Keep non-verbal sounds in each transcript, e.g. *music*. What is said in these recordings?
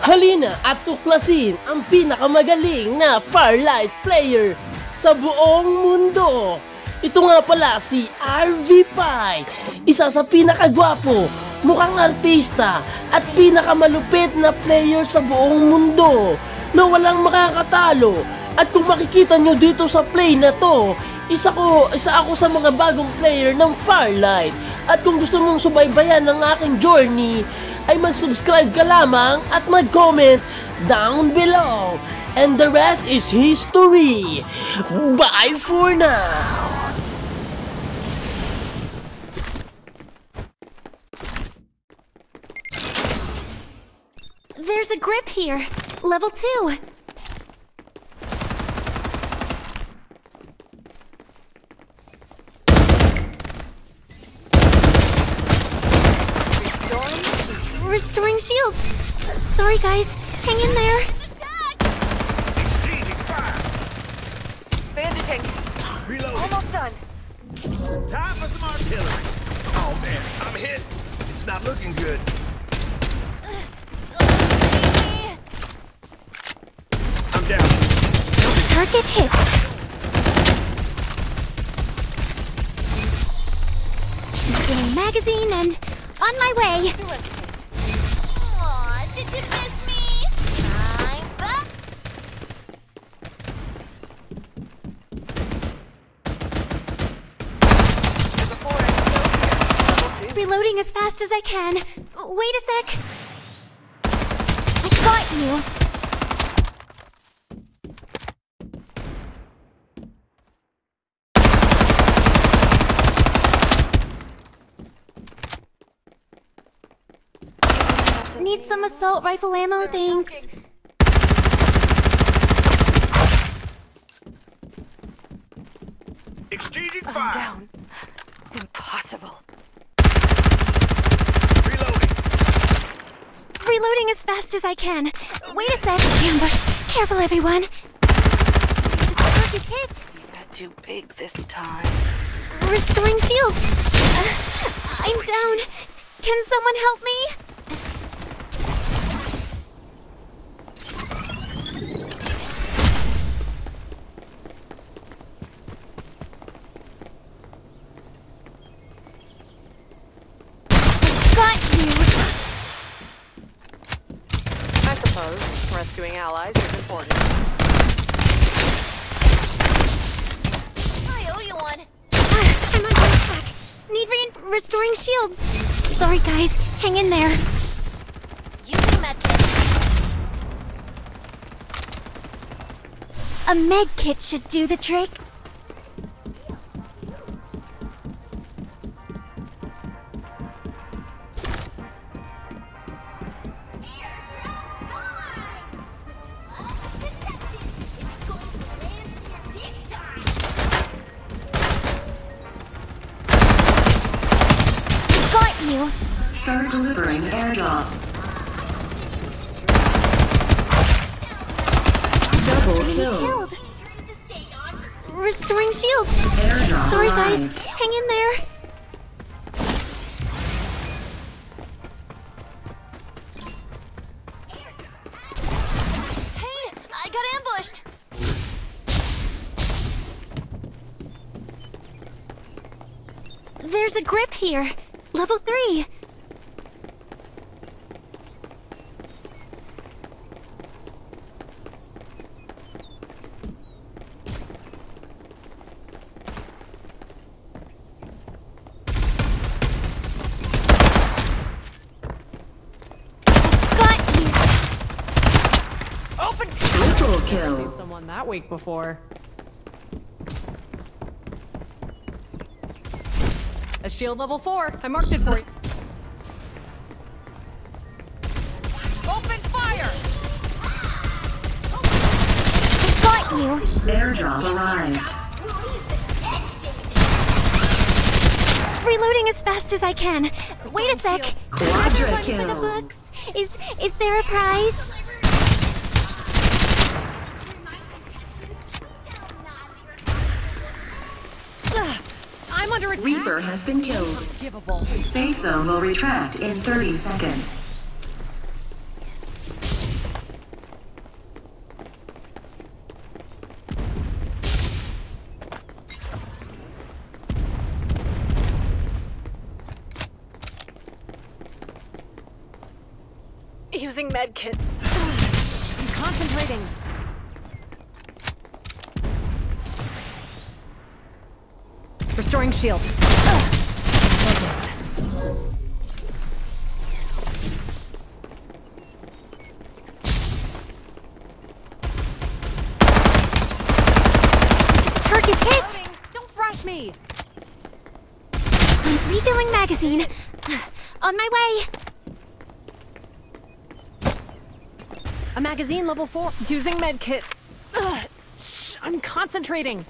Halina at tuklasin ang pinakamagaling na Farlight player sa buong mundo. Ito nga pala si RV Pai, isa sa pinakagwapo, mukhang artista at pinakamalupit na player sa buong mundo na walang makakatalo. At kung makikita nyo dito sa play na to, isa ko isa ako sa mga bagong player ng Farlight. At kung gusto mong subaybayan ng aking journey, ay mag-subscribe ka lamang at mag-comment down below. And the rest is history. Bye for now. There's a grip here. Level 2. Restoring shields. Sorry, guys. Hang in there. Exchanging fire. Bandaging. Reloading. Almost done. Time for some artillery. Oh man, I'm hit. It's not looking good. I'm down. Target hit. Getting magazine and on my way. Aw, miss me? I'm back. There's a 4x here. Level 2. Reloading as fast as I can. Wait a sec. I got you. Need some assault rifle ammo, thanks. Exchanging fire. I'm down. Impossible. Reloading. Reloading as fast as I can. Wait a sec. Ambush. Careful, everyone. Target hit. Not too big this time. Restoring shields. Uh, I'm down. Can someone help me? Got you. I suppose rescuing allies is important. I owe you one. Ah, I'm under attack. Need restoring shields. Sorry, guys. Hang in there. Using medkit. A med kit should do the trick. Start delivering airdrops. Double kill. Restoring shields. Airdrop Sorry, guys. arrived. Hang in there. Hey, I got ambushed. There's a grip here. Level 3. Got you. Open! Triple kill. Seen someone that weak before. A shield level 4. I marked it for you. Open fire! Got you. Airdrop arrived. Reloading as fast as I can. Wait a sec. Quadra One for the kill. books. Is is there a prize? I'm under attack. Reaper has been killed. Safe zone will retract in 30 seconds. Using medkit. I'm concentrating. Restoring shield. Focus. Target hit! Don't rush me! I'm refilling magazine. On my way. A magazine level 4. Using medkit. I'm concentrating.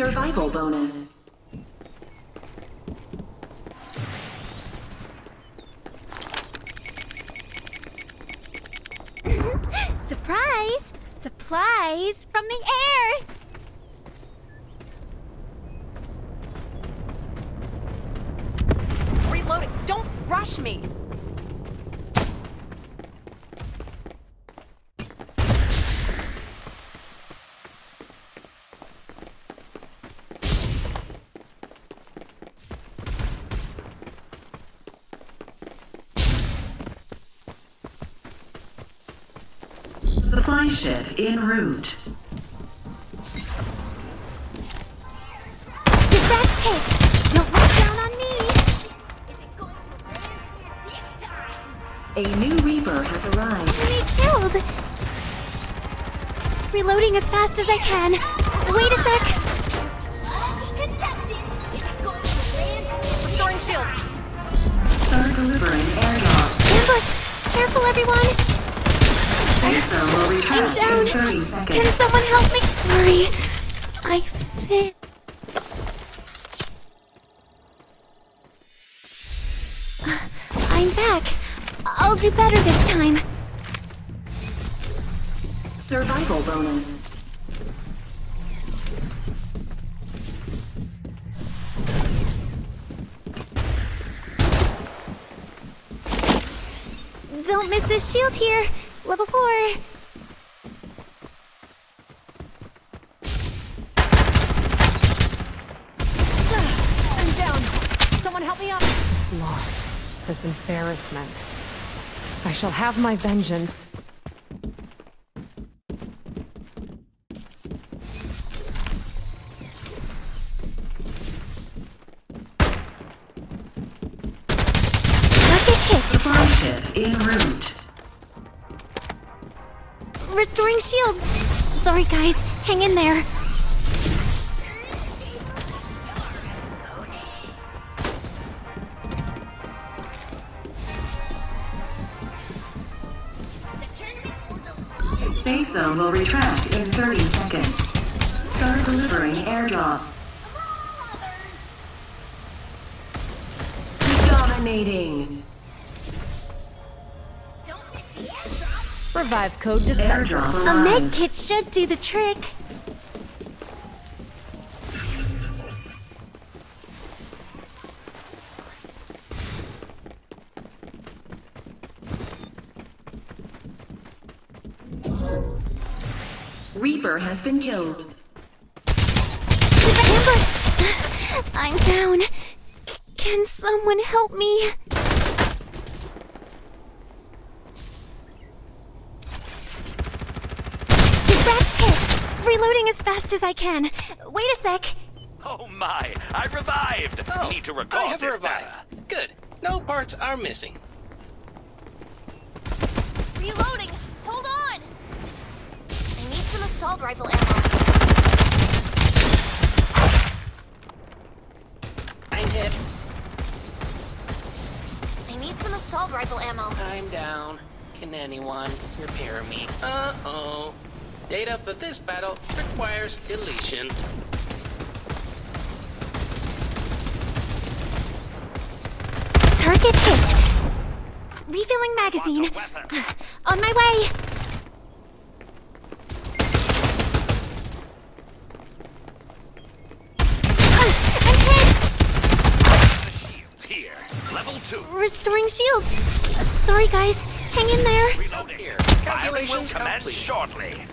Survival bonus. *laughs* Surprise! Supplies from the air! Reloading. Don't rush me. Supply ship en route. Direct hit! Don't look down on me! A new Reaper has arrived. Enemy killed! Reloading as fast as I can. Down. in 30 Can someone help me? Sorry. I fit. *sighs* I'm back. I'll do better this time. Survival bonus. Don't miss this shield here. Level 4. I'm down. Someone help me up. This loss, this embarrassment. I shall have my vengeance. Target hit. Supply ship en route. Restoring shields. Sorry, guys. Hang in there. Safe zone will retract in 30 seconds. Start delivering airdrops. Dominating. Revive code Decipher. Airdrop A arrived. med kit should do the trick. Reaper has been killed. Ambush! I'm down. C- can someone help me? Direct hit! Reloading as fast as I can. Wait a sec. Oh my, I revived! Oh, Need to Oh, I have this revived. data. Good. No parts are missing. Reloading. Hold on. I need some assault rifle ammo. I'm hit. I need some assault rifle ammo. I'm down. Can anyone repair me? Uh-oh. Data for this battle requires deletion. Target hit. Refilling magazine. Want a weapon? On my way. Ah, I'm hit. Level. Restoring shields. Sorry, guys. Hang in there. Reloading. Here, Firing will calculations commence complete. shortly.